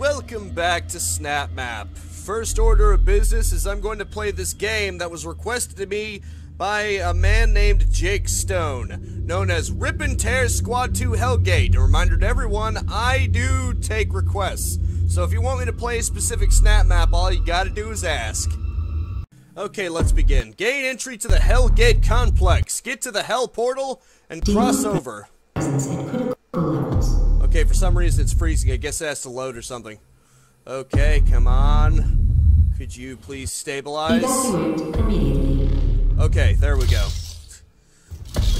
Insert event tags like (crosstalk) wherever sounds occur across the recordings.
Welcome back to Snap Map. First order of business is I'm going to play this game that was requested to me by a man named Jake Stone, known as Rip and Tear Squad 2 Hellgate. A reminder to everyone, I do take requests. So if you want me to play a specific Snap Map, all you gotta do is ask. Okay, let's begin. Gain entry to the Hellgate complex. Get to the Hell portal and cross over. Okay, for some reason it's freezing. I guess it has to load or something. Okay, come on. Could you please stabilize? Okay, there we go.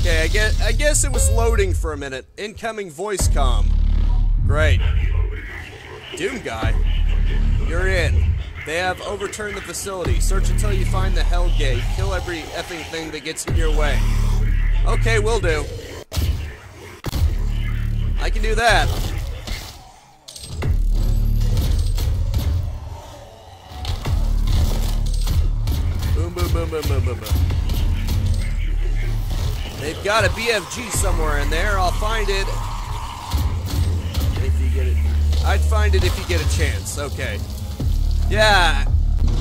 Okay, I guess, I guess it was loading for a minute. Incoming voice comm. Great. Doom guy, you're in. They have overturned the facility. Search until you find the Hell Gate. Kill every effing thing that gets in your way. Okay, we'll do. I can do that. Boom, boom, boom, boom, boom, boom, boom. They've got a BFG somewhere in there. I'll find it. If you get it. I'd find it if you get a chance. Okay. Yeah.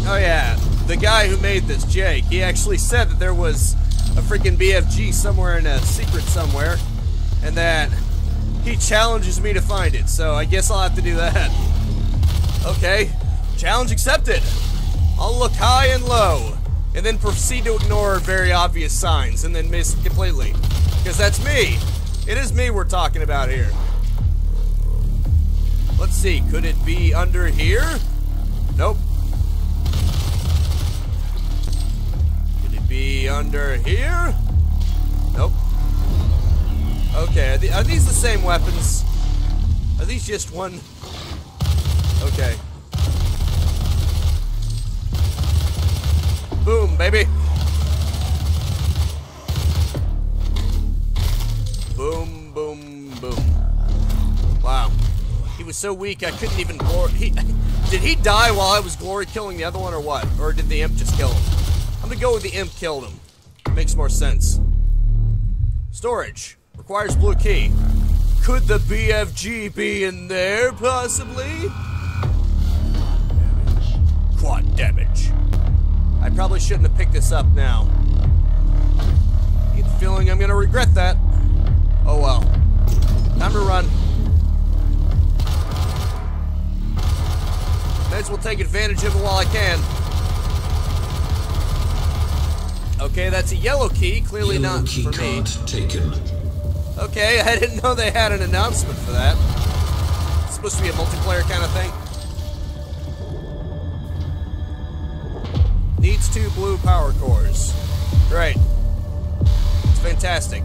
Oh, yeah. The guy who made this, Jake, he actually said that there was a freaking BFG somewhere in a secret somewhere. And that he challenges me to find it. So I guess I'll have to do that. Okay. Challenge accepted. I'll look high and low, and then proceed to ignore very obvious signs, and then miss completely. Because that's me. It is me we're talking about here. Let's see, could it be under here? Nope. Could it be under here? Okay, are, are these the same weapons? Are these just one? Okay. Boom, baby. Boom, boom, boom. Wow. He was so weak I couldn't even glory. He, (laughs) did he die while I was glory killing the other one or what? Or did the imp just kill him? I'm gonna go with the imp killed him. Makes more sense. Storage. Requires blue key. Could the BFG be in there, possibly? Quad damage. I probably shouldn't have picked this up now. Get the feeling I'm gonna regret that. Oh well. Time to run. May as well take advantage of it while I can. Okay, that's a yellow key. Clearly Yellow not key for me. taken. Okay, I didn't know they had an announcement for that. It's supposed to be a multiplayer kind of thing. Needs two blue power cores. Great. It's fantastic.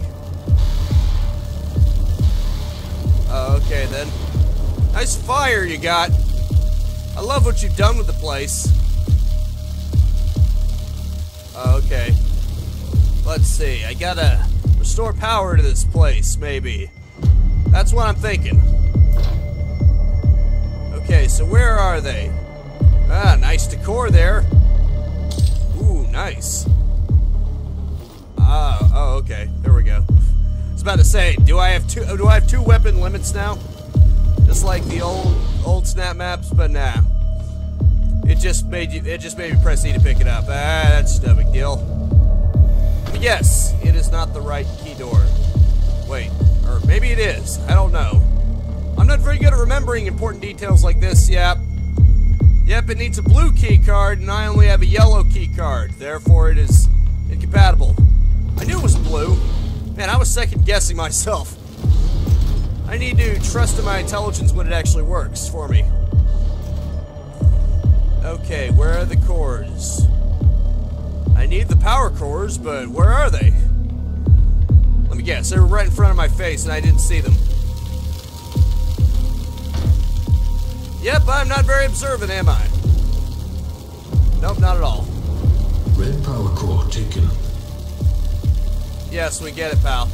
Uh, okay then. Nice fire you got. I love what you've done with the place. Uh, okay. Let's see. I gotta restore power to this place, maybe. That's what I'm thinking. Okay, so where are they? Ah, nice decor there. Ooh, nice. Ah, oh, okay. There we go. I was about to say, do I have two? Do I have two weapon limits now? Just like the old old snap maps, but nah. It just made you. It just made me press E to pick it up. Ah, that's no big deal. Yes, it is not the right key door. Wait, or maybe it is. I don't know. I'm not very good at remembering important details like this. Yep. Yep, it needs a blue key card, and I only have a yellow key card. Therefore, it is incompatible. I knew it was blue. Man, I was second guessing myself. I need to trust in my intelligence when it actually works for me. Okay, where are the cores? I need the power cores, but where are they? Let me guess, they were right in front of my face and I didn't see them. Yep, I'm not very observant, am I? Nope, not at all. Red power core taken. Yes, we get it, pal.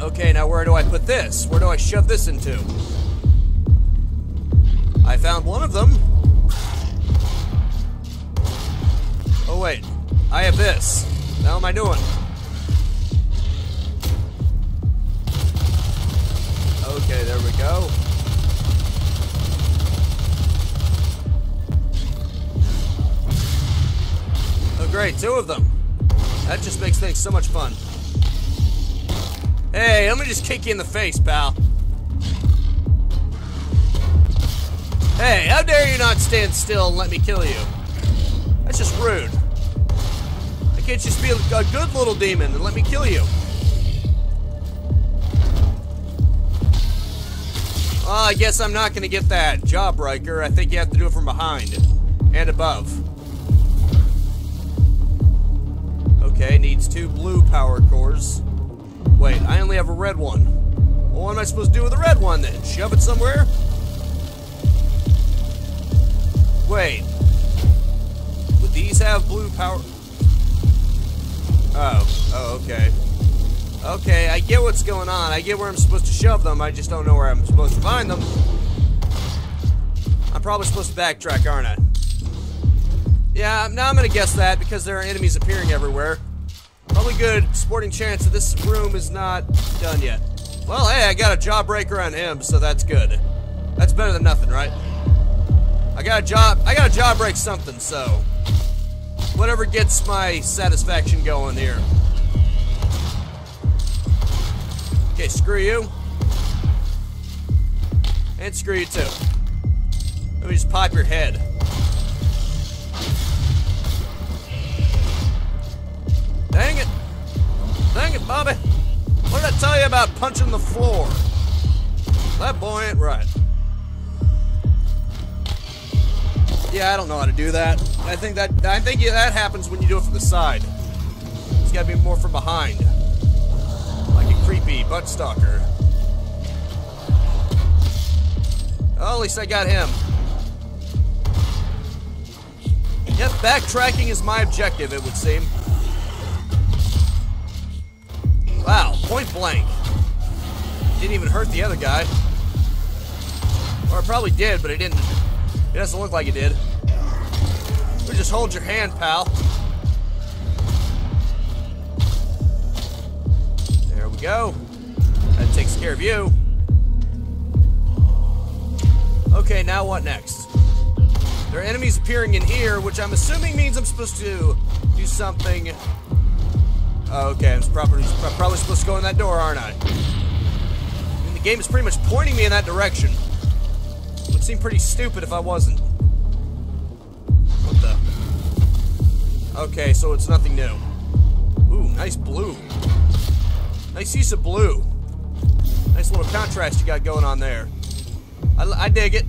Okay, now where do I put this? Where do I shove this into? I found one of them. Oh wait, I have this. Now am I doing? Okay, there we go. Oh great, two of them. That just makes things so much fun. Hey, let me just kick you in the face, pal. Hey, how dare you not stand still and let me kill you? That's just rude. Can't just be a, a good little demon and let me kill you. Well, I guess I'm not gonna get that job, Jawbreaker. I think you have to do it from behind and above. Okay, needs two blue power cores. Wait, I only have a red one. Well, what am I supposed to do with the red one then? Shove it somewhere? Wait. Would these have blue power? Oh, oh, okay. Okay, I get what's going on. I get where I'm supposed to shove them. I just don't know where I'm supposed to find them. I'm probably supposed to backtrack, aren't I? Yeah, now I'm gonna guess that because there are enemies appearing everywhere. Probably good sporting chance that this room is not done yet. Well, hey, I got a jawbreaker on him, so that's good. That's better than nothing, right? I got a job. I got a job break something, so whatever gets my satisfaction going here. Okay, screw you. And screw you too. Let me just pop your head. Dang it. Dang it, Bobby. What did I tell you about punching the floor? That boy ain't right. Yeah, I don't know how to do that. I think that I think that happens when you do it from the side. It's gotta be more from behind. Like a creepy butt stalker. Oh, at least I got him. Yep, backtracking is my objective, it would seem. Wow, point blank. Didn't even hurt the other guy. Or it probably did, but it didn't. It doesn't look like it did. We just hold your hand, pal. There we go. That takes care of you. Okay, now what next? There are enemies appearing in here, which I'm assuming means I'm supposed to do something. Okay, I'm probably, probably supposed to go in that door, aren't I? I mean, the game is pretty much pointing me in that direction. Seem pretty stupid if I wasn't. What the? Okay, so it's nothing new. Ooh, nice blue. Nice use of blue. Nice little contrast you got going on there. I, I dig it.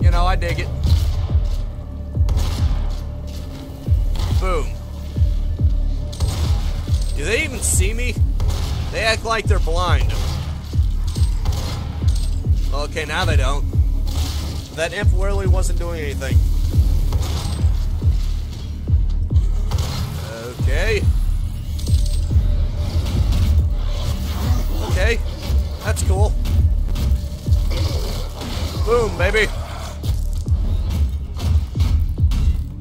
You know, I dig it. Boom. Do they even see me? They act like they're blind. Okay, now they don't. That imp literally wasn't doing anything. Okay. Okay. That's cool. Boom, baby.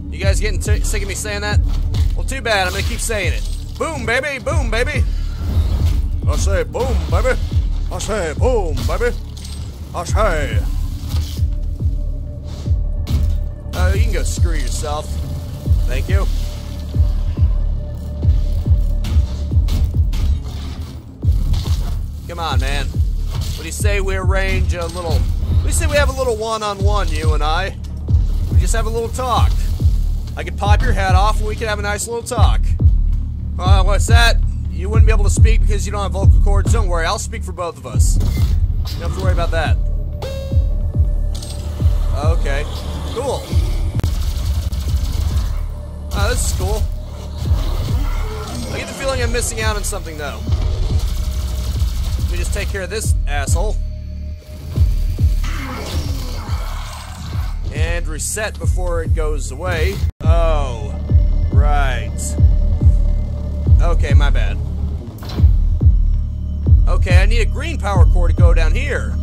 You guys getting sick of me saying that? Well, too bad. I'm gonna keep saying it. Boom, baby. Boom, baby. I say boom, baby. I say boom, baby. I say. You can go screw yourself. Thank you. Come on, man. What do you say we arrange a little... We say we have a little one-on-one, -on -one, you and I. We just have a little talk. I could pop your head off and we could have a nice little talk. Uh, what's that? You wouldn't be able to speak because you don't have vocal cords. Don't worry, I'll speak for both of us. You don't have to worry about that. Okay. Cool. Is cool. I get the feeling I'm missing out on something, though. Let me just take care of this asshole. And reset before it goes away. Oh, right. Okay, my bad. Okay, I need a green power core to go down here.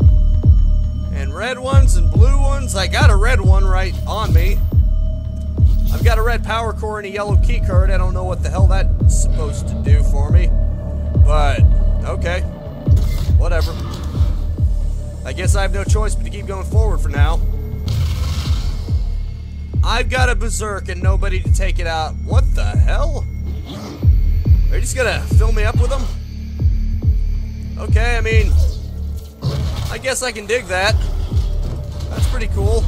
And red ones and blue ones. I got a red one right on me. I've got a red power core and a yellow key card. I don't know what the hell that's supposed to do for me. But, okay. Whatever. I guess I have no choice but to keep going forward for now. I've got a berserk and nobody to take it out. What the hell? Are you just gonna fill me up with them? Okay, I mean, I guess I can dig that. That's pretty cool.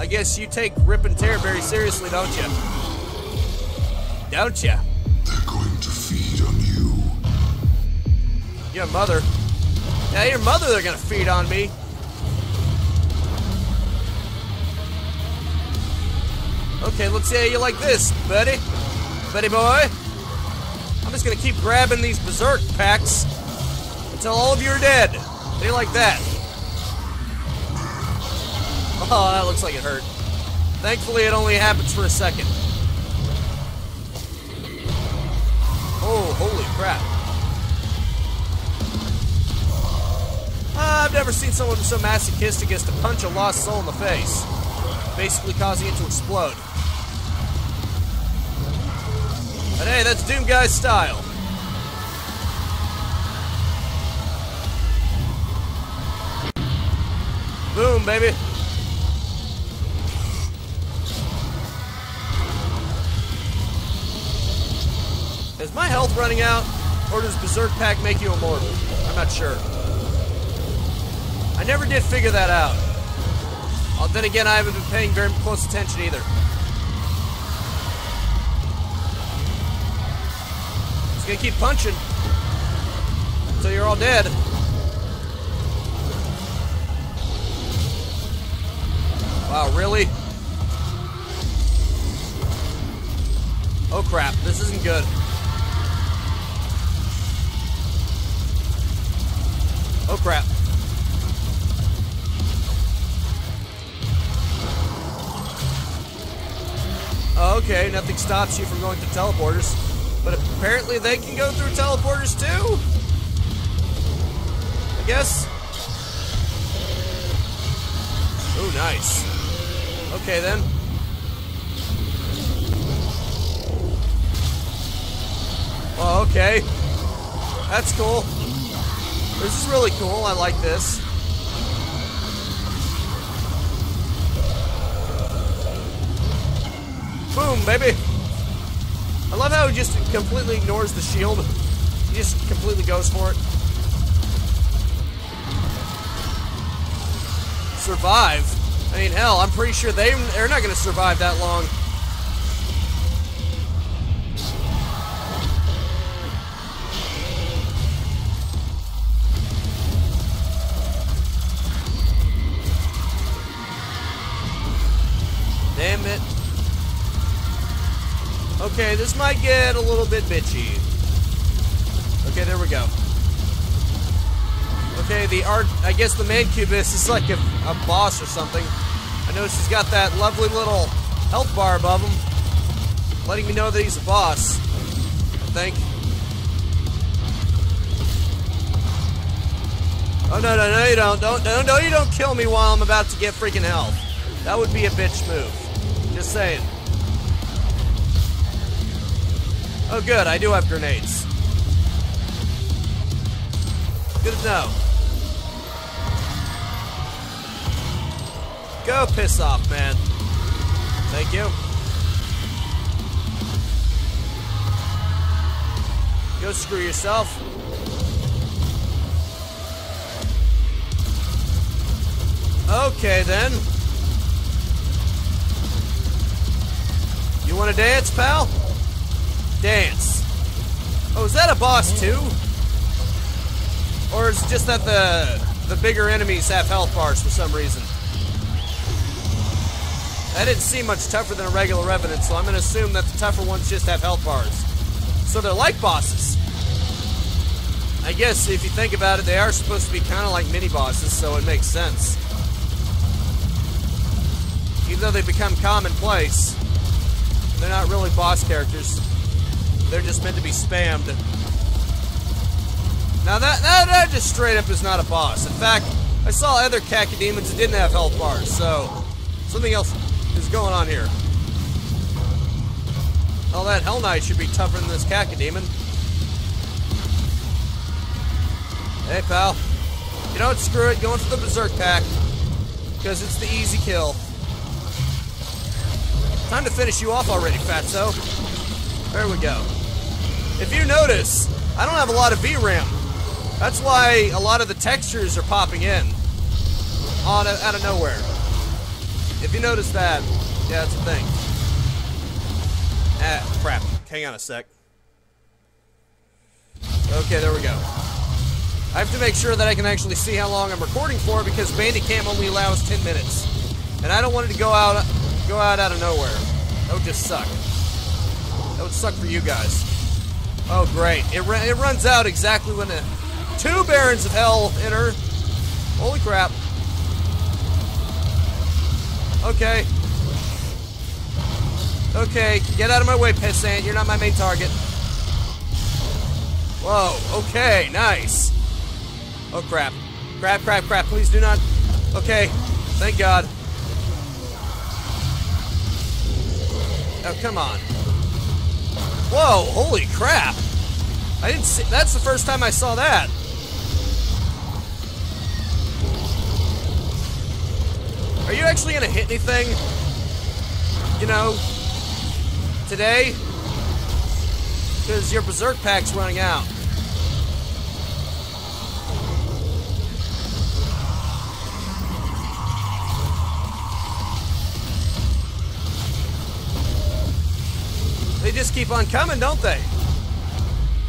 I guess you take rip and tear very seriously, don't you? Don't you? They're going to feed on you. Your mother. Yeah, your mother they're gonna feed on me. Okay, let's see how you like this, buddy. Buddy boy. I'm just gonna keep grabbing these berserk packs until all of you are dead. They like that? (laughs) Oh, that looks like it hurt. Thankfully, it only happens for a second. Oh, holy crap. Uh, I've never seen someone so masochistic as to punch a lost soul in the face, basically causing it to explode. But hey, that's Doom Guy's style. Boom, baby. Is my health running out, or does Berserk Pack make you immortal? I'm not sure. I never did figure that out. Uh, then again, I haven't been paying very close attention either. Just gonna keep punching until you're all dead. Wow, really? Oh crap, this isn't good. Oh crap. Okay, nothing stops you from going through teleporters. But apparently they can go through teleporters too? I guess. Oh, nice. Okay then. Oh, okay. That's cool. This is really cool. I like this. Boom, baby. I love how he just completely ignores the shield. He just completely goes for it. Survive? I mean, hell, I'm pretty sure they, they're not going to survive that long. Might get a little bit bitchy. Okay, there we go. Okay, the art, I guess the man Mancubus is like a, a boss or something. I know she's got that lovely little health bar above him, letting me know that he's a boss. I think. Oh no no no you don't don't no no you don't kill me while I'm about to get freaking health. That would be a bitch move. Just saying. Oh good, I do have grenades. Good to know. Go piss off, man. Thank you. Go screw yourself. Okay, then. You want to dance, pal? Dance. Oh, is that a boss too? Or is it just that the the bigger enemies have health bars for some reason? That didn't seem much tougher than a regular Revenant, so I'm going to assume that the tougher ones just have health bars. So they're like bosses. I guess if you think about it, they are supposed to be kind of like mini bosses, so it makes sense. Even though they become commonplace, they're not really boss characters. They're just meant to be spammed. Now that, that, that just straight up is not a boss. In fact, I saw other Cacodemons that didn't have health bars, so something else is going on here. Oh, that Hell Knight should be tougher than this Cacodemon. Hey, pal. You what? Screw it. Going for the Berserk Pack. Because it's the easy kill. Time to finish you off already, Fatso. There we go. If you notice, I don't have a lot of VRAM. That's why a lot of the textures are popping in on out of nowhere. If you notice that, yeah, that's a thing. Ah, crap. Hang on a sec. Okay, there we go. I have to make sure that I can actually see how long I'm recording for because Bandicam only allows 10 minutes. And I don't want it to go out go out out of nowhere. That would just suck. That would suck for you guys. Oh, great. It, it runs out exactly when the two Barons of Hell enter. Holy crap. Okay. Okay, get out of my way, pissant. You're not my main target. Whoa, okay, nice. Oh, crap. Crap, crap, crap. Please do not. Okay, thank God. Oh, come on. Whoa, holy crap. I didn't see. That's the first time I saw that. Are you actually gonna hit anything? You know, today? Because your Berserk pack's running out. They just keep on coming, don't they?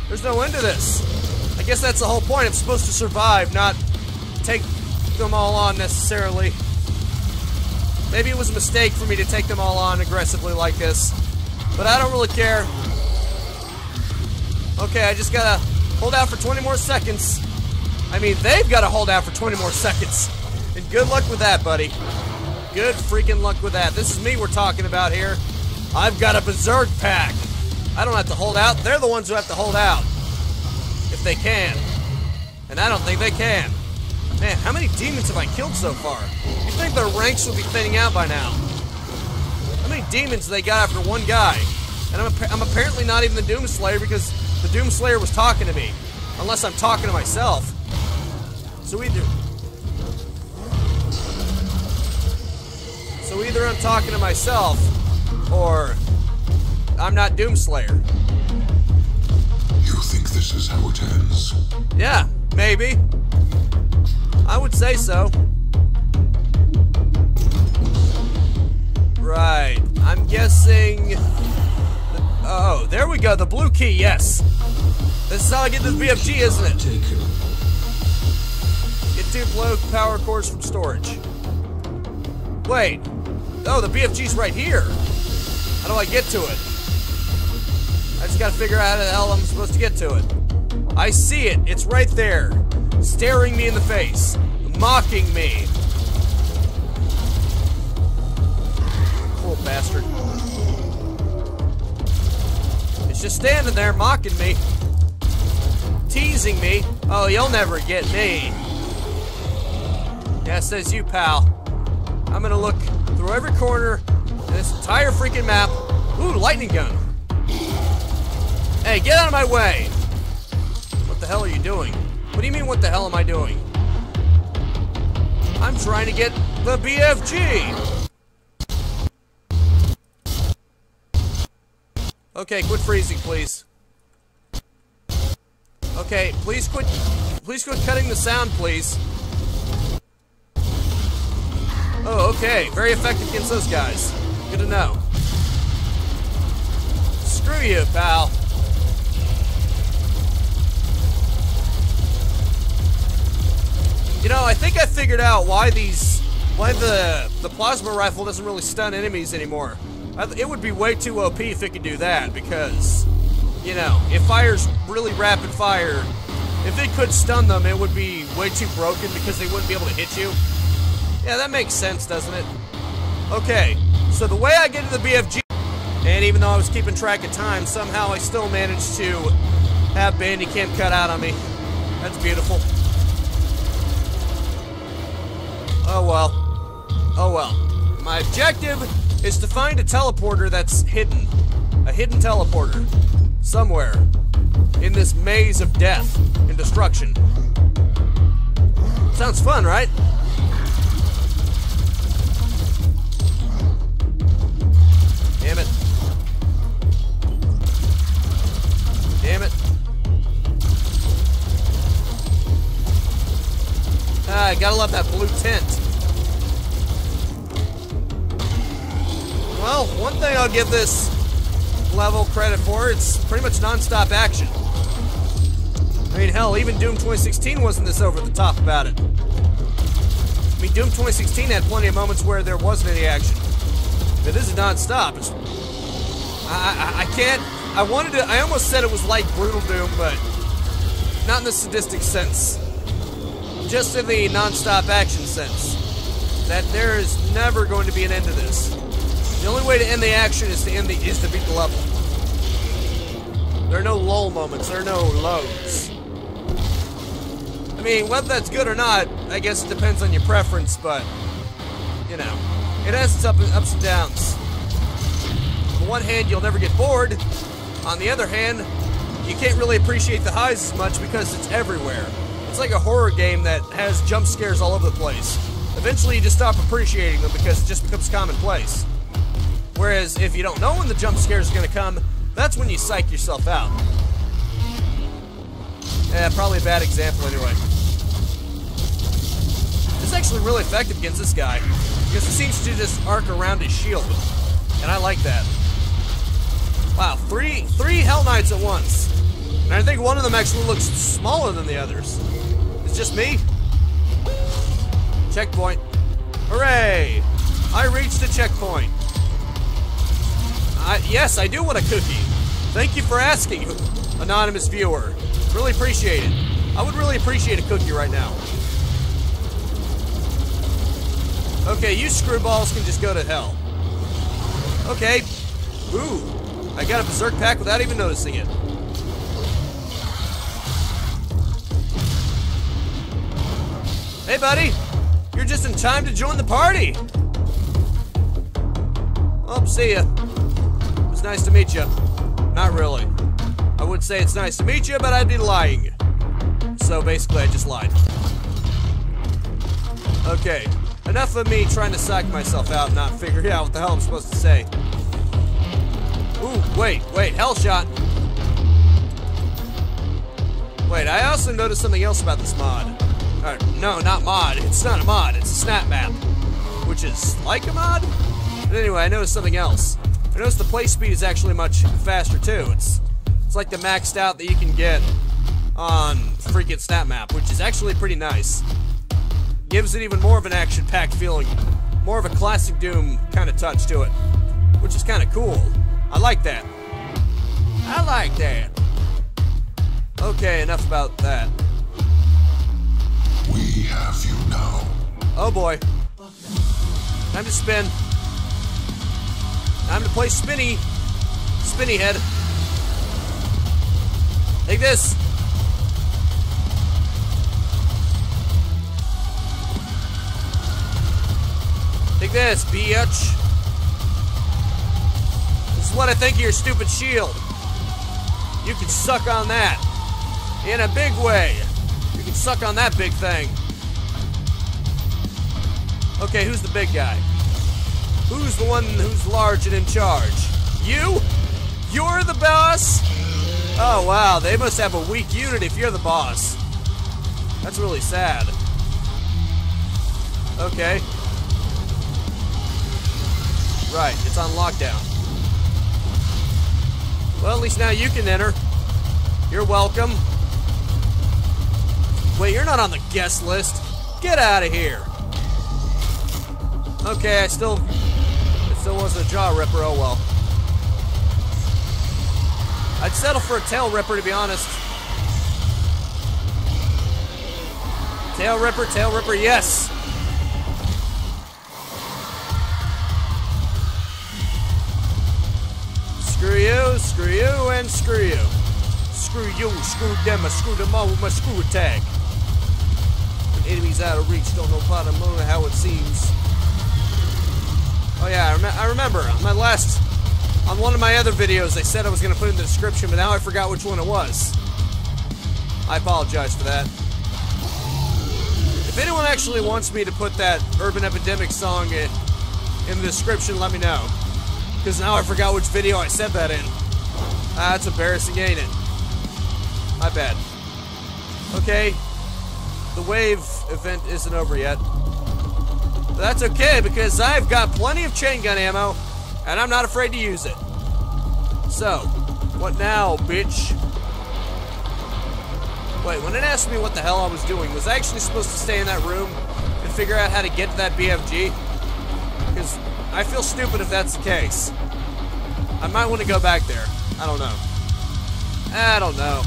There's no end to this. I guess that's the whole point. I'm supposed to survive, not take them all on necessarily. Maybe it was a mistake for me to take them all on aggressively like this. But I don't really care. Okay, I just gotta hold out for 20 more seconds. I mean, they've gotta hold out for 20 more seconds. And good luck with that, buddy. Good freaking luck with that. This is me we're talking about here. I've got a Berserk pack. I don't have to hold out. They're the ones who have to hold out. If they can. And I don't think they can. Man, how many demons have I killed so far? You'd think their ranks would be thinning out by now. How many demons they got after one guy? And I'm, I'm apparently not even the Doomslayer because the Doomslayer was talking to me. Unless I'm talking to myself. So either... So either I'm talking to myself, or I'm not Doomslayer. You think this is how it ends? Yeah, maybe. I would say so. Right. I'm guessing... Oh, there we go. The blue key, yes. This is how I get this BFG, isn't it? Get two low power cores from storage. Wait. Oh, the BFG's right here. Do I get to it? I just gotta figure out how the hell I'm supposed to get to it. I see it. It's right there. Staring me in the face. Mocking me. Cool bastard. It's just standing there mocking me. Teasing me. Oh, you'll never get me. Yeah, says you, pal. I'm gonna look through every corner in this entire freaking map. Ooh, lightning gun. Hey, get out of my way! What the hell are you doing? What do you mean, what the hell am I doing? I'm trying to get the BFG! Okay, quit freezing, please. Okay, please quit, please quit cutting the sound, please. Oh, okay. Very effective against those guys. Good to know. Screw you, pal. You know, I think I figured out why these, why the the plasma rifle doesn't really stun enemies anymore. It would be way too OP if it could do that because, you know, it fires really rapid fire. If it could stun them, it would be way too broken because they wouldn't be able to hit you. Yeah, that makes sense, doesn't it? Okay, so the way I get to the BFG, and even though I was keeping track of time, somehow I still managed to have Bandicam cut out on me. That's beautiful. Oh well. Oh well. My objective is to find a teleporter that's hidden. A hidden teleporter. Somewhere. In this maze of death and destruction. Sounds fun, right? Ah, gotta love that blue tint. Well, one thing I'll give this level credit for, it's pretty much non-stop action. I mean, hell, even Doom 2016 wasn't this over the top about it. I mean, Doom 2016 had plenty of moments where there wasn't any action. But this is non-stop. I, I, I can't. I wanted to. I almost said it was like Brutal Doom, but not in the sadistic sense. Just in the non-stop action sense. That there is never going to be an end to this. The only way to end the action is to end the is to beat the level. There are no lull moments. There are no lows. I mean, whether that's good or not, I guess it depends on your preference, but you know, it has its ups and downs. On one hand, you'll never get bored. On the other hand, you can't really appreciate the highs as much because it's everywhere. Like a horror game that has jump scares all over the place. Eventually, you just stop appreciating them because it just becomes commonplace. Whereas if you don't know when the jump scares are going to come, that's when you psych yourself out. Yeah, probably a bad example anyway. It's actually really effective against this guy because he seems to just arc around his shield, and I like that. Wow, three three Hell Knights at once, and I think one of them actually looks smaller than the others. It's just me. Checkpoint. Hooray! I reached the checkpoint. I, yes, I do want a cookie. Thank you for asking, anonymous viewer. Really appreciate it. I would really appreciate a cookie right now. Okay, you screwballs can just go to hell. Okay. Ooh. I got a berserk pack without even noticing it. Hey, buddy. You're just in time to join the party. Oh, see ya. It was nice to meet you. Not really. I would say it's nice to meet you, but I'd be lying. So basically, I just lied. Okay. Enough of me trying to psych myself out and not figuring out what the hell I'm supposed to say. Ooh, wait, wait, hell shot. Wait, I also noticed something else about this mod. No, not mod. It's not a mod. It's a snap map, which is like a mod. But anyway, I noticed something else. I noticed the play speed is actually much faster too. It's it's like the maxed out that you can get on freaking snap map, which is actually pretty nice. Gives it even more of an action-packed feeling, more of a classic Doom kind of touch to it, which is kind of cool. I like that. I like that. Okay, enough about that. Have you now. Oh boy. Time to spin. Time to play spinny. Spinny head. Take this. Take this, bitch. This is what I think of your stupid shield. You can suck on that. In a big way. You can suck on that big thing. Okay, who's the big guy? Who's the one who's large and in charge? You? You're the boss? Oh, wow, they must have a weak unit if you're the boss. That's really sad. Okay. Right, it's on lockdown. Well, at least now you can enter. You're welcome. Wait, you're not on the guest list. Get out of here. Okay, I still, it still wasn't a jaw ripper. Oh well. I'd settle for a tail ripper to be honest. Tail ripper, tail ripper, yes. Screw you, screw you, and screw you. Screw you, screw them, I screw them all with my screw attack. When enemies out of reach don't know bottom moon how it seems. Oh yeah, I, rem I remember on my last, on one of my other videos, I said I was going to put in the description, but now I forgot which one it was. I apologize for that. If anyone actually wants me to put that Urban Epidemic song in, in the description, let me know. Because now I forgot which video I said that in. Ah, that's embarrassing, ain't it? My bad. Okay. the wave event isn't over yet. That's okay because I've got plenty of chain gun ammo and I'm not afraid to use it. So, what now, bitch? Wait, when it asked me what the hell I was doing, was I actually supposed to stay in that room and figure out how to get to that BFG? Because I feel stupid if that's the case. I might want to go back there. I don't know. I don't know.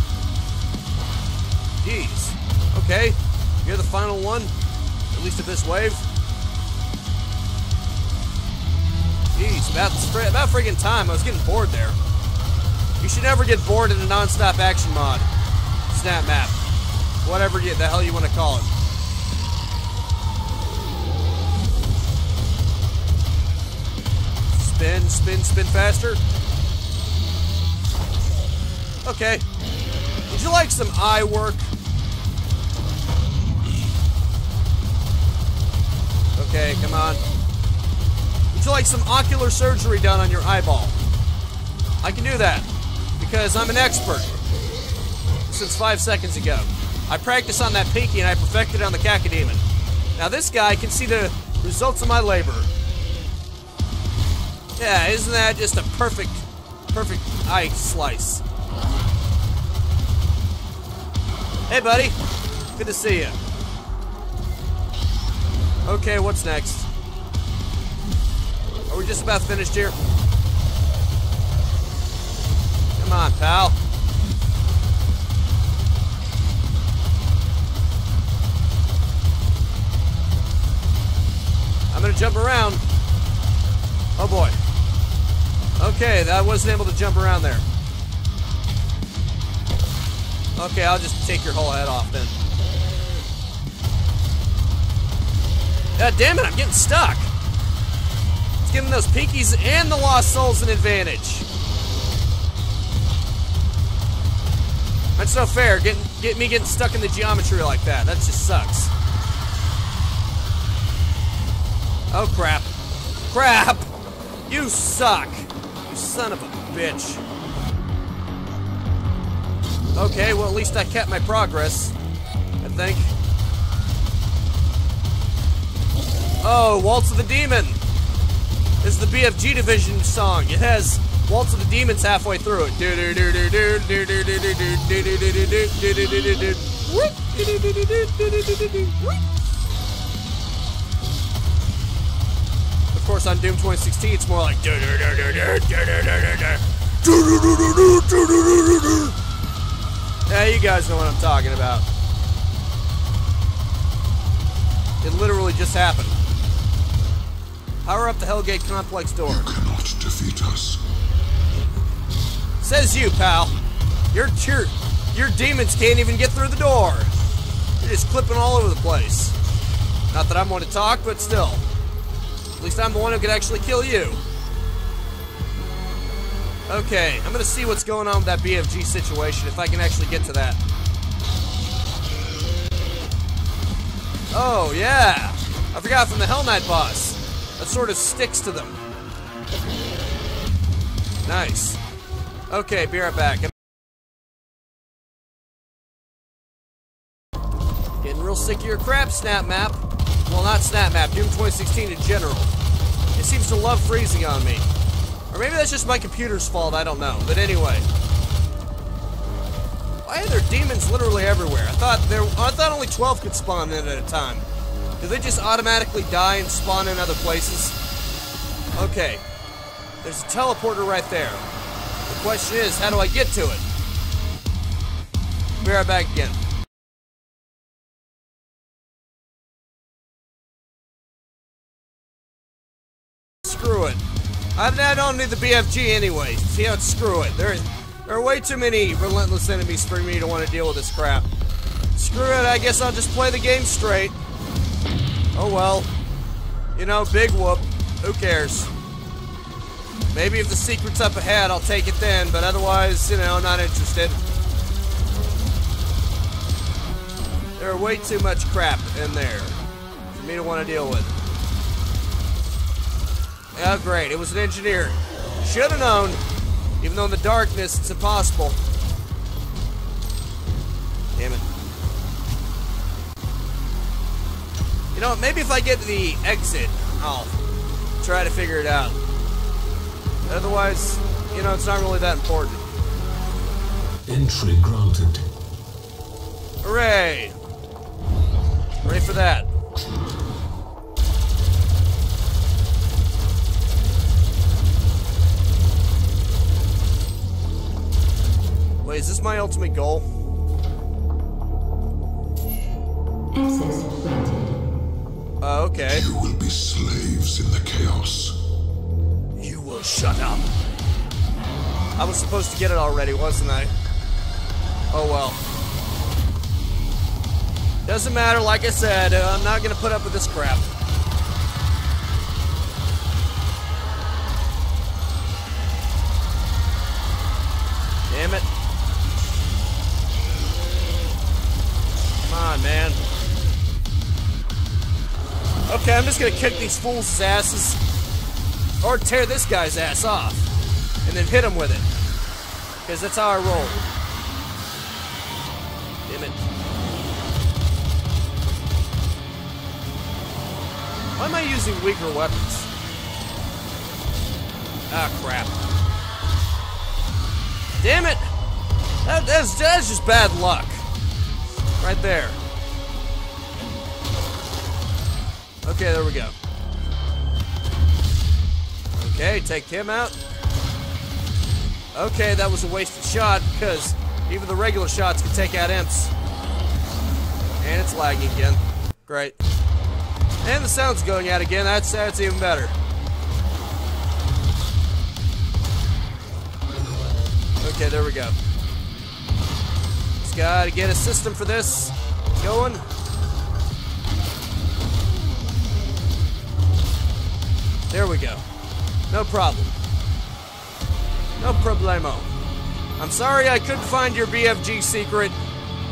Jeez. Okay. You're the final one. At least of this wave. Jeez, about, about friggin' time. I was getting bored there. You should never get bored in a non-stop action mod. Snap map. Whatever you, the hell you want to call it. Spin, spin, spin faster. Okay. Would you like some eye work? Okay, come on. You like some ocular surgery done on your eyeball? I can do that because I'm an expert since five seconds ago. I practiced on that pinky and I perfected on the Cacodemon. Now this guy can see the results of my labor. Yeah, isn't that just a perfect, perfect eye slice? Hey, buddy. Good to see you. Okay, what's next? Are we just about finished here? Come on, pal. I'm gonna jump around. Oh boy. Okay, I wasn't able to jump around there. Okay, I'll just take your whole head off then. God damn it, I'm getting stuck. Giving those pinkies and the lost souls an advantage. That's no fair. Getting get me getting stuck in the geometry like that. That just sucks. Oh crap. Crap! You suck! You son of a bitch. Okay, well at least I kept my progress. I think. Oh, Waltz of the Demon! Is the BFG Division song. It has Waltz of the Demons halfway through it. Of course, on Doom 2016, it's more like. Yeah, you guys know what I'm talking about. It literally just happened. Power up the Hellgate complex door. You cannot defeat us. Says you, pal. Your your your demons can't even get through the door. You're just clipping all over the place. Not that I'm one to talk, but still. At least I'm the one who can actually kill you. Okay, I'm gonna see what's going on with that BFG situation, if I can actually get to that. Oh, yeah! I forgot from the Hell Knight boss. That sort of sticks to them. Nice. Okay, be right back. Getting real sick of your crap, Snap Map. Well, not Snap Map, Doom 2016 in general. It seems to love freezing on me. Or maybe that's just my computer's fault, I don't know. But anyway. Why are there demons literally everywhere? I thought there I thought only 12 could spawn in at a time. Do they just automatically die and spawn in other places? Okay. There's a teleporter right there. The question is, how do I get to it? Be right back again. Screw it. I, don't need the BFG anyway. See how screw it. There, there are way too many relentless enemies for me to want to deal with this crap. Screw it, I guess I'll just play the game straight. Oh well. You know, big whoop. Who cares? Maybe if the secret's up ahead, I'll take it then, but otherwise, you know, not interested. There are way too much crap in there for me to want to deal with. Oh, great. It was an engineer. Should have known. Even though in the darkness, it's impossible. Damn it. You know, maybe if I get to the exit, I'll try to figure it out. Otherwise, you know, it's not really that important. Entry granted. Hooray! Ready for that. Wait, is this my ultimate goal? Access granted. Uh, okay. You will be slaves in the chaos. You will shut up. I was supposed to get it already, wasn't I? Oh well. Doesn't matter, like I said, uh, I'm not gonna put up with this crap. Gonna kick these fools' asses. Or tear this guy's ass off. And then hit him with it. Because that's how I roll. Damn it. Why am I using weaker weapons? Ah, crap. Damn it! That, that's, that's just bad luck. Right there. Okay, there we go. Okay, take him out. Okay, that was a wasted shot because even the regular shots can take out imps. And it's lagging again. Great. And the sound's going out again. That's that's even better. Okay, there we go. Just gotta get a system for this going. There we go. No problem. No problemo. I'm sorry I couldn't find your BFG secret.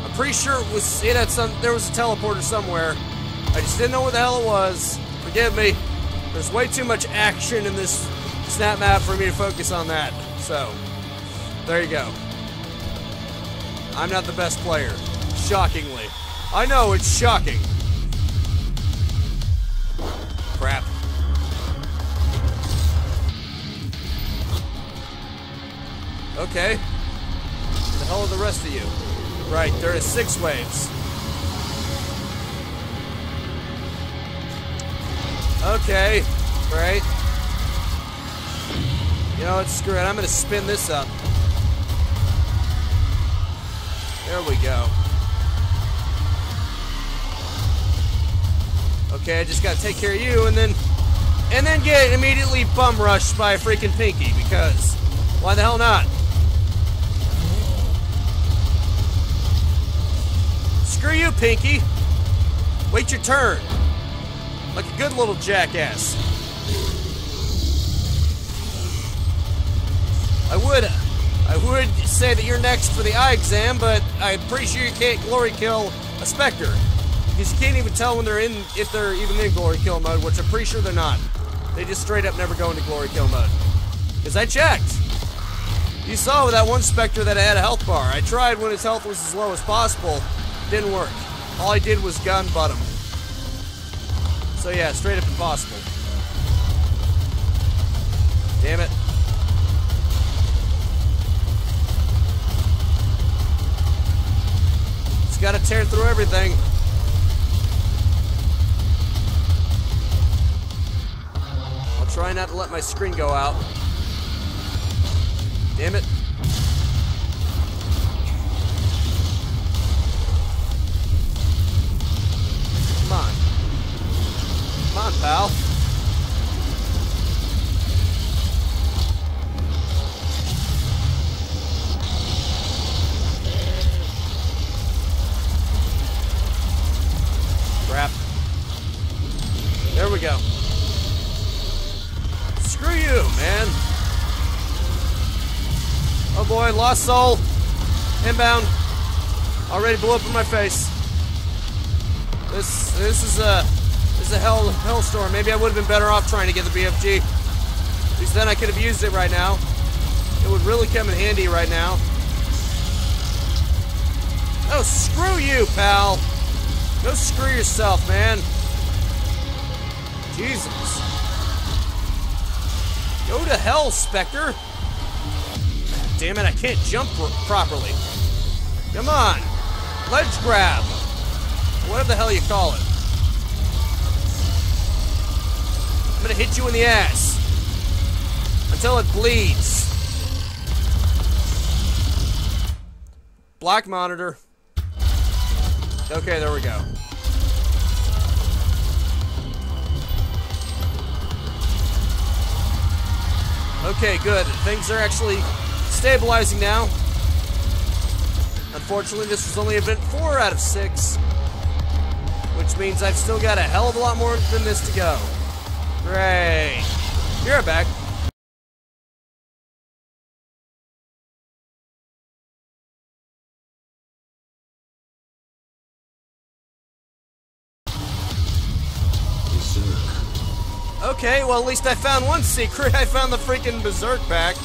I'm pretty sure it was it had some there was a teleporter somewhere. I just didn't know where the hell it was. Forgive me. There's way too much action in this SnapMap for me to focus on that. So, there you go. I'm not the best player. Shockingly. I know, it's shocking. Okay. The hell are the rest of you? Right, there is six waves. Okay, right. You know what, screw it. I'm gonna spin this up. There we go. Okay, I just gotta take care of you and then and then get immediately bum rushed by a freaking pinky because why the hell not? Screw you, Pinky. Wait your turn. Like a good little jackass. I would I would say that you're next for the eye exam, but I'm pretty sure you can't glory kill a Spectre. Because you can't even tell when they're in if they're even in glory kill mode, which I'm pretty sure they're not. They just straight up never go into glory kill mode. Because I checked. You saw with that one Spectre that had a health bar. I tried when his health was as low as possible. Didn't work. All I did was gun butt him. So yeah, straight up impossible. Damn it. Just gotta tear through everything. I'll try not to let my screen go out. Damn it. Come on, pal. Crap. There we go. Screw you, man. Oh boy, lost soul. Inbound. Already blew up in my face. This this is a a hell hellstorm. Maybe I would have been better off trying to get the BFG. Least then I could have used it right now. It would really come in handy right now. Oh, screw you, pal. Go screw yourself, man. Jesus. Go to hell, Spectre. Damn it, I can't jump properly. Come on. Ledge grab. Whatever the hell you call it. I'm gonna hit you in the ass. Until it bleeds. Black monitor. Okay, there we go. Okay, good. Things are actually stabilizing now. Unfortunately, this was only event 4 out of 6. Which means I've still got a hell of a lot more than this to go. Great. You're back. Okay, well at least I found one secret. (laughs) I found the freaking Berserk back.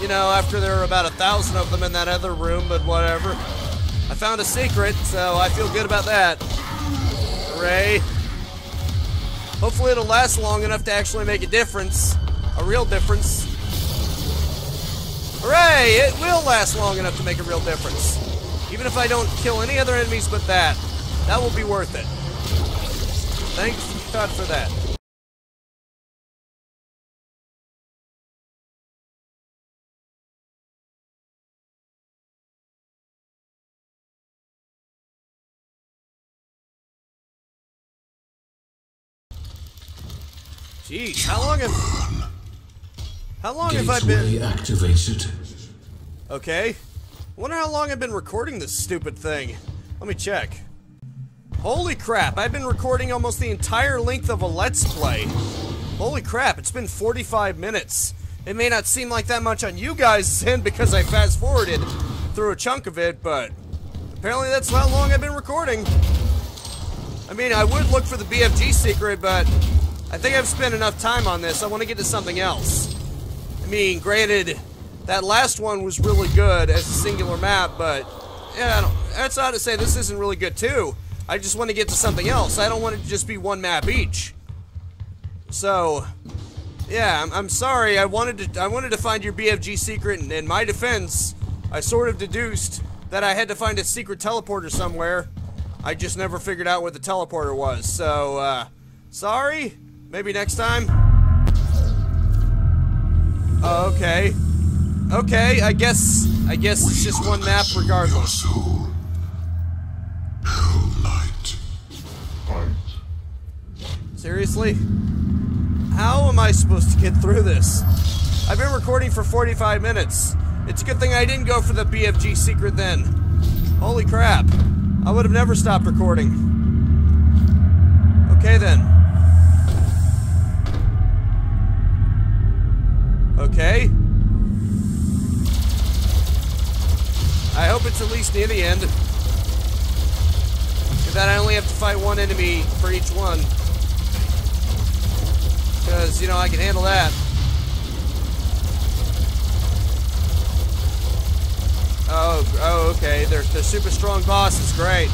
You know, after there were about a thousand of them in that other room, but whatever. I found a secret, so I feel good about that. Hooray. Hopefully it'll last long enough to actually make a difference. A real difference. Hooray! It will last long enough to make a real difference. Even if I don't kill any other enemies but that, that will be worth it. Thanks God for that. Jeez, how long have how long have I been? Gateway activated. Okay. Wonder how long I've been recording this stupid thing. Let me check. Holy crap, I've been recording almost the entire length of a Let's Play. Holy crap, it's been 45 minutes. It may not seem like that much on you guys' (laughs) end because I fast forwarded through a chunk of it, but apparently that's how long I've been recording. I mean, I would look for the BFG secret, but I think I've spent enough time on this. I want to get to something else. I mean, granted, that last one was really good as a singular map, but yeah, that's not to say this isn't really good too. I just want to get to something else. I don't want it to just be one map each. So, yeah, I'm, I'm sorry. I wanted to I wanted to find your BFG secret, and in my defense, I sort of deduced that I had to find a secret teleporter somewhere. I just never figured out what the teleporter was. So, uh, sorry. Maybe next time. Oh, okay. Okay, I guess I guess it's just one map regardless. soul. Hell Knight. Seriously? How am I supposed to get through this? I've been recording for 45 minutes. It's a good thing I didn't go for the BFG secret then. Holy crap. I would have never stopped recording. Okay then. Okay. I hope it's at least near the end. If that I only have to fight one enemy for each one. Because, you know, I can handle that. Oh, oh, okay. They're, the super strong boss is great.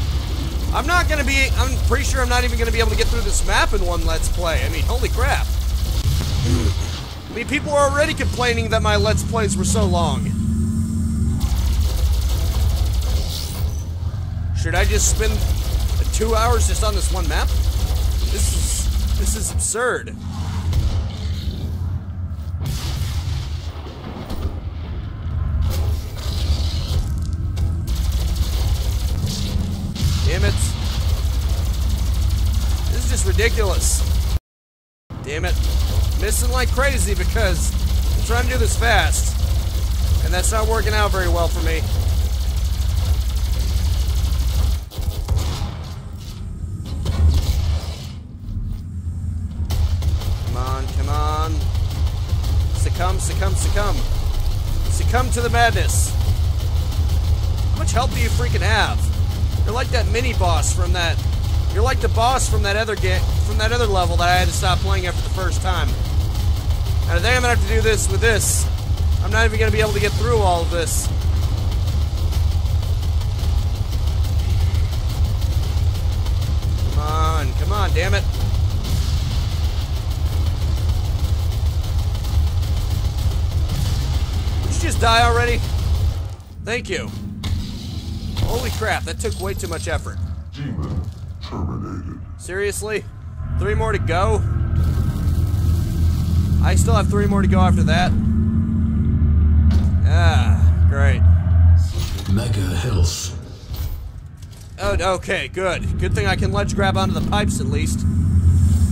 I'm not gonna be, I'm pretty sure I'm not even gonna be able to get through this map in one Let's Play. I mean, holy crap. I mean, people are already complaining that my Let's Plays were so long. Should I just spend two hours just on this one map? This is, this is absurd. Damn it. This is just ridiculous. Missing like crazy because I'm trying to do this fast. And that's not working out very well for me. Come on, come on. Succumb, succumb, succumb. Succumb to the madness. How much health do you freaking have? You're like that mini boss from that. You're like the boss from that other game, from that other level that I had to stop playing after the first time. And I think I'm gonna have to do this with this. I'm not even gonna be able to get through all of this. Come on, come on, damn it. Did you just die already? Thank you. Holy crap, that took way too much effort. Demon terminated. Seriously? Three more to go? I still have three more to go after that. Ah, great. Mega health. Oh, okay, good. Good thing I can ledge grab onto the pipes at least.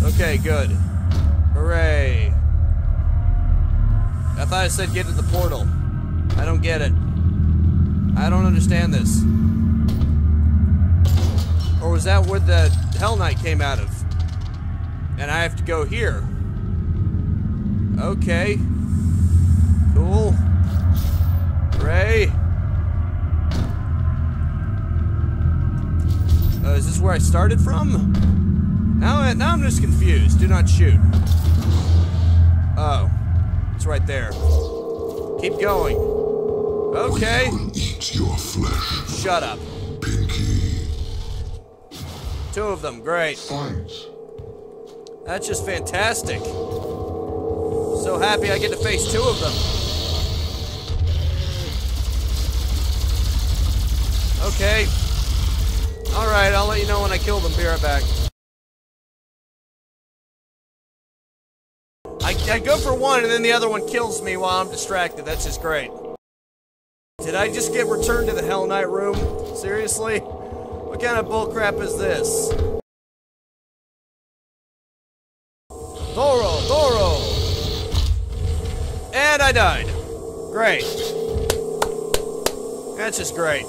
Okay, good. Hooray. I thought I said get to the portal. I don't get it. I don't understand this. Or was that where the Hell Knight came out of? And I have to go here. Okay. Cool. Hooray. Uh, is this where I started from? Now, now I'm just confused. Do not shoot. Oh. It's right there. Keep going. Okay. We will eat your flesh, Shut up. Pinky. Two of them. Great. That's just fantastic. So happy I get to face two of them. Okay. Alright, I'll let you know when I kill them. Be right back. I, I go for one and then the other one kills me while I'm distracted. That's just great. Did I just get returned to the Hell Knight room? Seriously? What kind of bullcrap is this? Doro, Doro! And I died. Great. That's just great.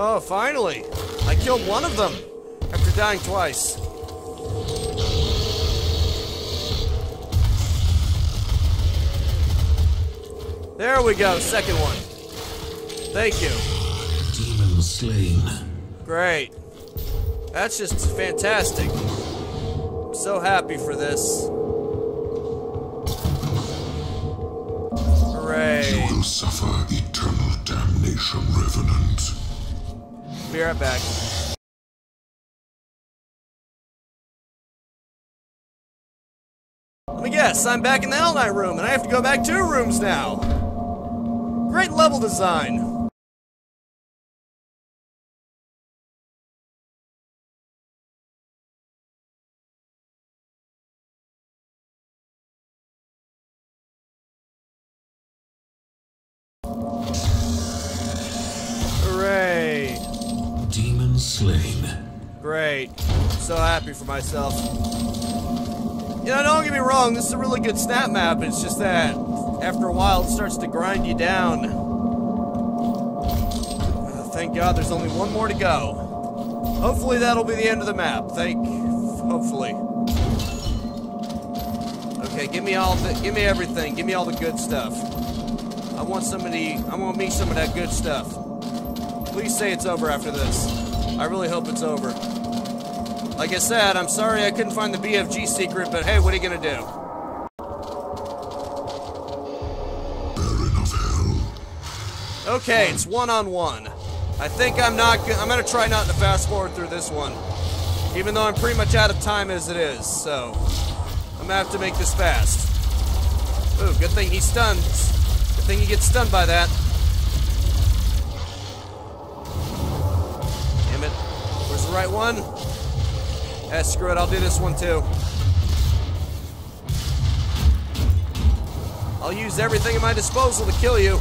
Oh, finally! I killed one of them after dying twice. There we go, second one. Thank you. Demon slain. Great. That's just fantastic. So happy for this. Hooray. You will suffer eternal damnation, Revenant. Be right back. Let me guess, I'm back in the Hell Knight room, and I have to go back two rooms now. Great level design. Great. So happy for myself. You know, don't get me wrong, this is a really good SnapMap. It's just that after a while it starts to grind you down. Uh, thank God there's only one more to go. Hopefully that'll be the end of the map. Thank hopefully. Okay, give me all the give me everything. Give me all the good stuff. I want somebody I want me some of that good stuff. Please say it's over after this. I really hope it's over. Like I said, I'm sorry I couldn't find the BFG secret, but hey, what are you gonna do? Okay, it's one on one. I think I'm not. I'm gonna try not to fast forward through this one, even though I'm pretty much out of time as it is. So I'm gonna have to make this fast. Ooh, good thing he stuns. Good thing he gets stunned by that. Damn it. Where's the right one? Eh, screw it. I'll do this one too. I'll use everything at my disposal to kill you.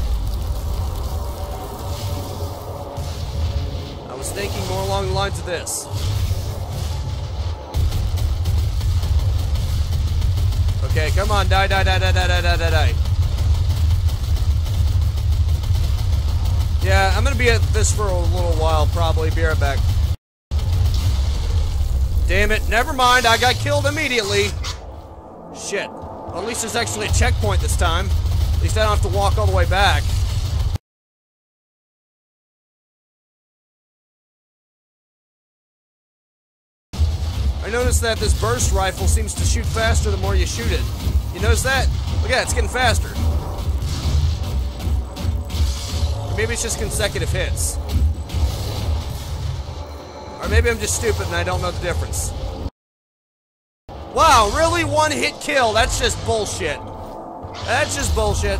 I was thinking more along the lines of this. Okay, come on, die, die, die, die, die, die, die, die. Yeah, I'm gonna be at this for a little while, probably. Be right back. Damn it, never mind, I got killed immediately. Shit. Well, at least there's actually a checkpoint this time. At least I don't have to walk all the way back. I noticed that this burst rifle seems to shoot faster the more you shoot it. You notice that? Look at it, it's getting faster. Maybe it's just consecutive hits. Or maybe I'm just stupid and I don't know the difference. Wow, really? One hit kill? That's just bullshit. That's just bullshit.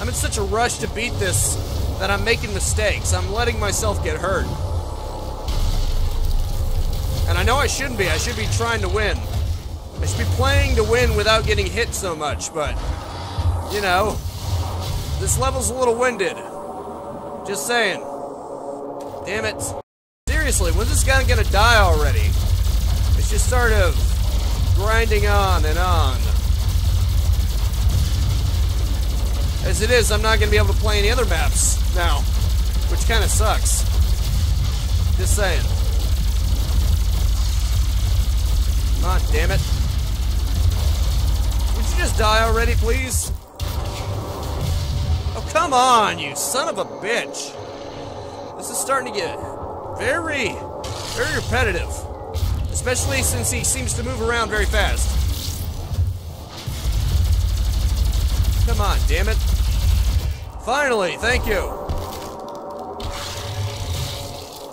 I'm in such a rush to beat this that I'm making mistakes. I'm letting myself get hurt. And I know I shouldn't be. I should be trying to win. I should be playing to win without getting hit so much, but, you know, this level's a little winded. Just saying. Damn it. Seriously, when's this guy gonna die already? It's just sort of grinding on and on. As it is, I'm not gonna be able to play any other maps now, which kind of sucks. Just saying. Come on, damn it. Would you just die already, please? Oh, come on, you son of a bitch. This is starting to get very, very repetitive. Especially since he seems to move around very fast. Come on, damn it. Finally, thank you.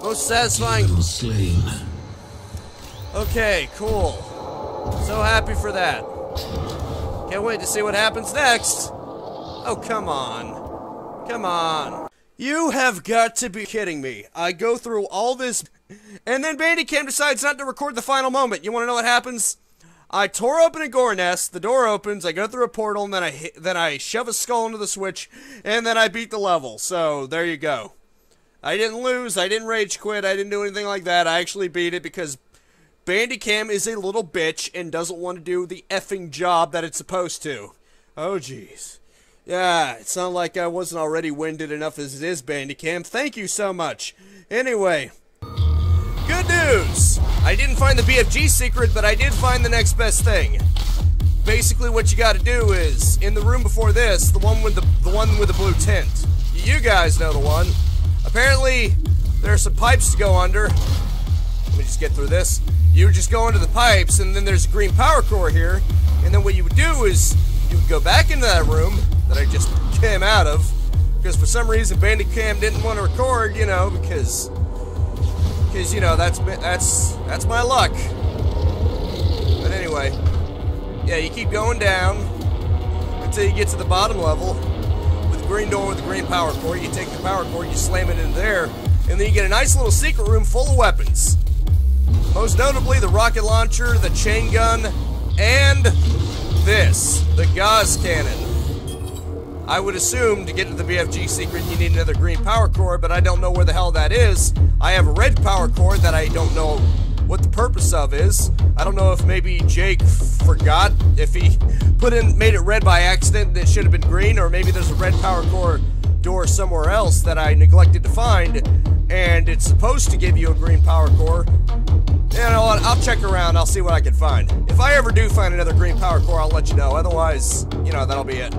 Most satisfying. Slain. Okay, cool. So happy for that. Can't wait to see what happens next. Oh, come on. Come on. You have got to be kidding me. I go through all this, and then Bandicam decides not to record the final moment. You want to know what happens? I tore open a gore nest. The door opens. I go through a portal, and then I hit, then I shove a skull into the switch, and then I beat the level. So there you go. I didn't lose. I didn't rage quit. I didn't do anything like that. I actually beat it because Bandicam is a little bitch and doesn't want to do the effing job that it's supposed to. Oh, jeez. Yeah, it's not like I wasn't already winded enough as it is, Bandicam. Thank you so much. Anyway, good news! I didn't find the BFG secret, but I did find the next best thing. Basically, what you got to do is in the room before this, the one with the the one with the blue tint. You guys know the one. Apparently, there are some pipes to go under. Let me just get through this. You just go into the pipes, and then there's a green power core here. And then what you would do is you would go back into that room that I just came out of, because for some reason Bandicam didn't want to record, you know, because because you know that's that's that's my luck. But anyway, yeah, you keep going down until you get to the bottom level with the green door with the green power core. You take the power core, you slam it in there, and then you get a nice little secret room full of weapons. Most notably, the rocket launcher, the chain gun, and this, the Gauss cannon. I would assume to get to the BFG secret you need another green power core, but I don't know where the hell that is. I have a red power core that I don't know what the purpose of is. I don't know if maybe Jake forgot, if he put in made it red by accident that should have been green, or maybe there's a red power core door somewhere else that I neglected to find, and it's supposed to give you a green power core. Know what? I'll check around. I'll see what I can find. If I ever do find another green power core, I'll let you know. Otherwise, you know, that'll be it.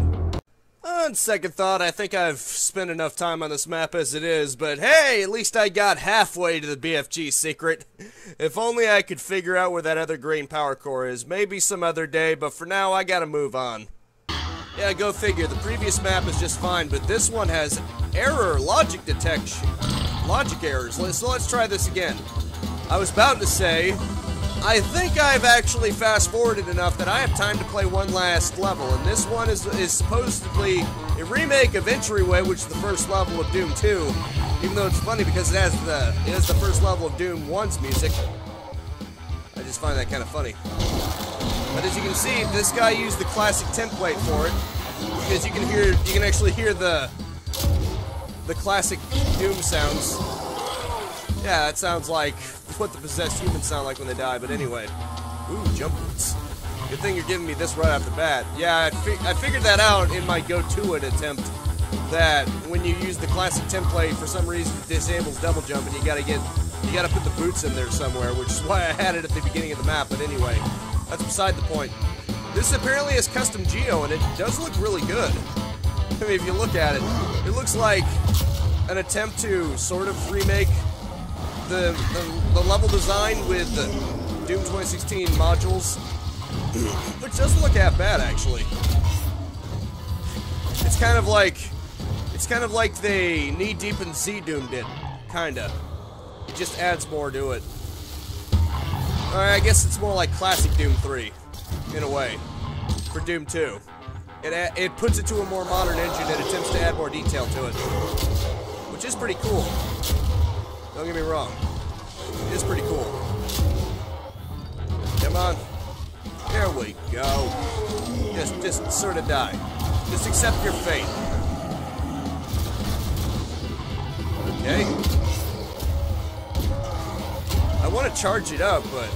On second thought, I think I've spent enough time on this map as it is, but hey, at least I got halfway to the BFG secret. (laughs) If only I could figure out where that other green power core is. Maybe some other day, but for now, I gotta move on. Yeah, go figure. The previous map is just fine, but this one has error logic detection. Logic errors. So let's try this again. I was about to say, I think I've actually fast forwarded enough that I have time to play one last level, and this one is is supposedly a remake of Entryway, which is the first level of Doom 2. Even though it's funny because it has the it has the first level of Doom 1's music. I just find that kind of funny. But as you can see, this guy used the classic template for it because you can hear you can actually hear the the classic Doom sounds. Yeah, that sounds like what the possessed humans sound like when they die, but anyway. Ooh, jump boots. Good thing you're giving me this right off the bat. Yeah, I, fi I figured that out in my go-to-it attempt, that when you use the classic template, for some reason it disables double jump, and you gotta get, you gotta put the boots in there somewhere, which is why I had it at the beginning of the map, but anyway, that's beside the point. This apparently has custom geo, and it does look really good. I mean, if you look at it, it looks like an attempt to sort of remake the, the, the level design with the Doom 2016 modules, (clears throat) which doesn't look half bad actually. It's kind of like it's kind of like they knee deep in ZDoom did, kinda. It just adds more to it. Alright, I guess it's more like classic Doom 3, in a way, for Doom 2. It, it puts it to a more modern engine and attempts to add more detail to it, which is pretty cool. Don't get me wrong. It is pretty cool. Come on. There we go. Just, just sort of die. Just accept your fate. Okay. I want to charge it up, but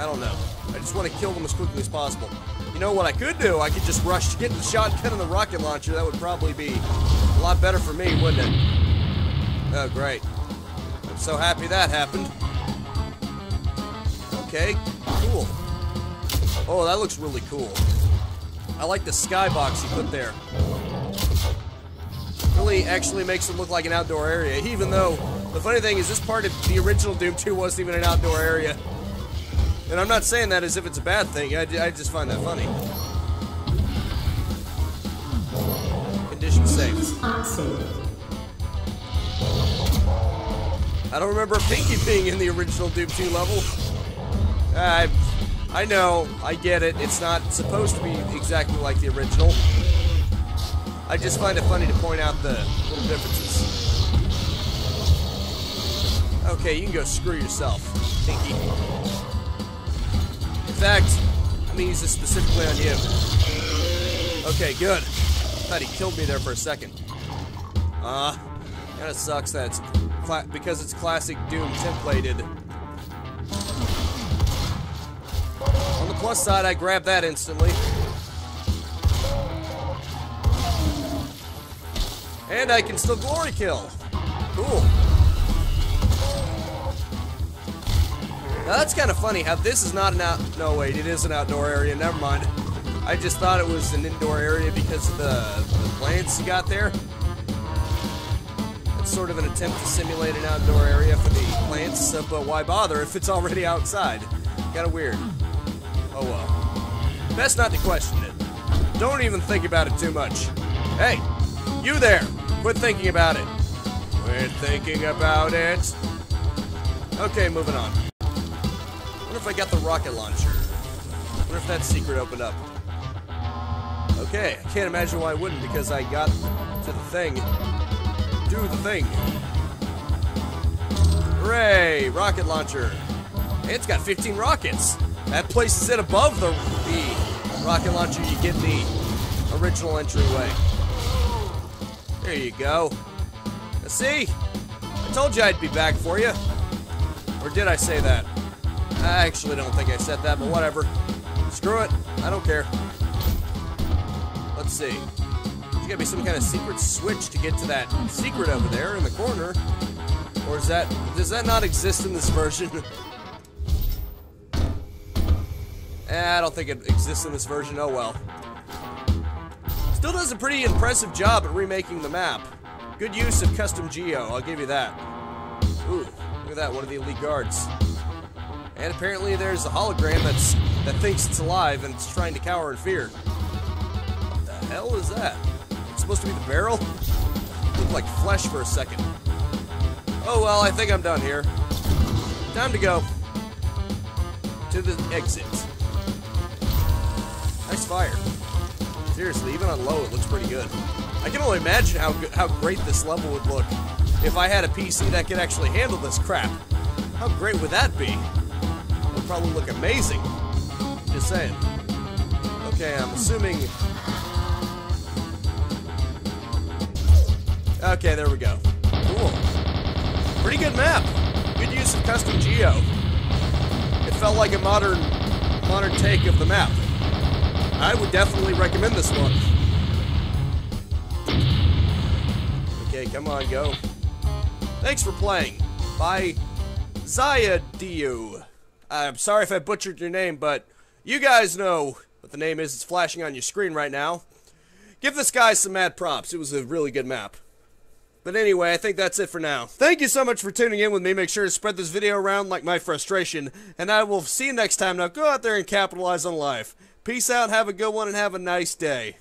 I don't know. I just want to kill them as quickly as possible. You know what I could do? I could just rush to get the shotgun and the rocket launcher. That would probably be a lot better for me, wouldn't it? Oh, great. So happy that happened. Okay, cool. Oh, that looks really cool. I like the skybox you put there. Really actually makes it look like an outdoor area, even though the funny thing is this part of the original Doom 2 wasn't even an outdoor area. And I'm not saying that as if it's a bad thing, I, I just find that funny. Condition safe. I don't remember Pinky being in the original Doom 2 level. I, I know, I get it. It's not supposed to be exactly like the original. I just find it funny to point out the little differences. Okay, you can go screw yourself, Pinky. In fact, I'm gonna use this specifically on you. Okay, good. Thought he killed me there for a second. Uh, kinda sucks that it's cla- because it's classic Doom templated. On the plus side, I grabbed that instantly. And I can still glory kill. Cool. Now that's kind of funny how this is not an out. No, wait, it is an outdoor area. Never mind. I just thought it was an indoor area because of the, the plants you got there. Sort of an attempt to simulate an outdoor area for the plants, so, but why bother if it's already outside? Kinda weird. Oh well. Best not to question it. Don't even think about it too much. Hey, you there! Quit thinking about it. Quit thinking about it. Okay, moving on. Wonder if I got the rocket launcher. Wonder if that secret opened up. Okay, I can't imagine why I wouldn't because I got to the thing. Do the thing. Hooray! Rocket launcher. It's got 15 rockets. That places it above the, the rocket launcher you get the original entryway. There you go. See? I told you I'd be back for you. Or did I say that? I actually don't think I said that, but whatever. Screw it. I don't care. Let's see. There's gotta be some kind of secret switch to get to that secret over there in the corner. Or is that does that not exist in this version? (laughs) eh, I don't think it exists in this version. Oh well. Still does a pretty impressive job at remaking the map. Good use of custom geo, I'll give you that. Ooh, look at that, one of the elite guards. And apparently there's a hologram that's that thinks it's alive and it's trying to cower in fear. What the hell is that? Supposed to be the barrel? Looked like flesh for a second. Oh well, I think I'm done here. Time to go. To the exit. Nice fire. Seriously, even on low, it looks pretty good. I can only imagine how how great this level would look if I had a PC that could actually handle this crap. How great would that be? It would probably look amazing. Just saying. Okay, I'm assuming. Okay, there we go. Cool. Pretty good map. Good use of custom geo. It felt like a modern, modern take of the map. I would definitely recommend this one. Okay, come on, go. Thanks for playing. By Zaya Diu. I'm sorry if I butchered your name, but you guys know what the name is. It's flashing on your screen right now. Give this guy some mad props. It was a really good map. But anyway, I think that's it for now. Thank you so much for tuning in with me. Make sure to spread this video around like my frustration. And I will see you next time. Now go out there and capitalize on life. Peace out, have a good one, and have a nice day.